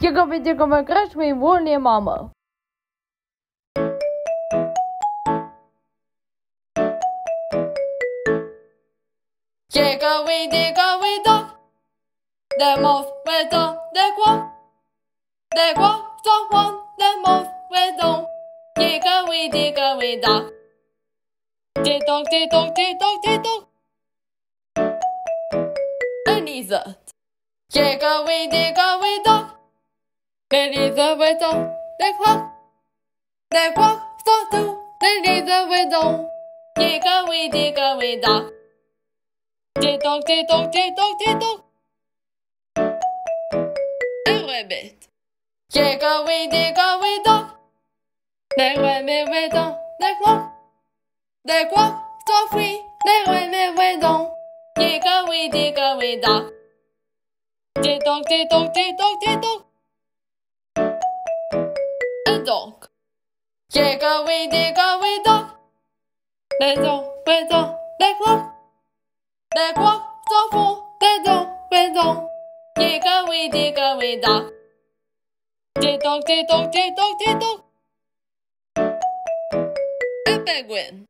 Ciekawe, ciekawe, crash me wolnie mama. Ciekawe, ciekawe, dog. The mouse went on the quack. The quack, the one, the mouse went on. Ciekawe, ciekawe, dog. Tick-tock, tick-tock, tick-tock, tick-tock. Elizabeth. Ciekawe, with all the clock, the clock, so do the little with all. Dig away, dig away, dog. Dig dog, dig dog, dig dog, dig dog. The rabbit. Dig away, dig away, dog. The rabbit with all the clock, the clock, so free. The rabbit with all. dog. Dig away, dig away, dog. Để dog, để dog, để quốc. Để quốc, dog phu, để dog, để dog. Dig away, dig away, dog. Dig dog, dig dog, dig dog, dig dog. The penguin.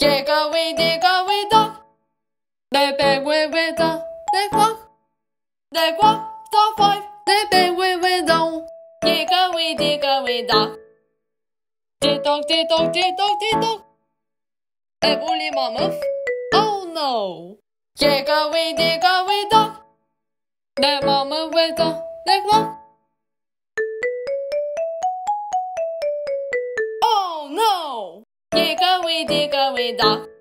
Dig away, dig away, dog. The penguin, with dog, the clock. The clock, dog for ciekawe, dog. Tick-tock, tick-tock, tick-tock, tick-tock. A woolly mammoth. Oh no. Ciekawe, ciekawe, dog. The mammoth on the clock. Oh no! Ciekawe, ciekawe, dog.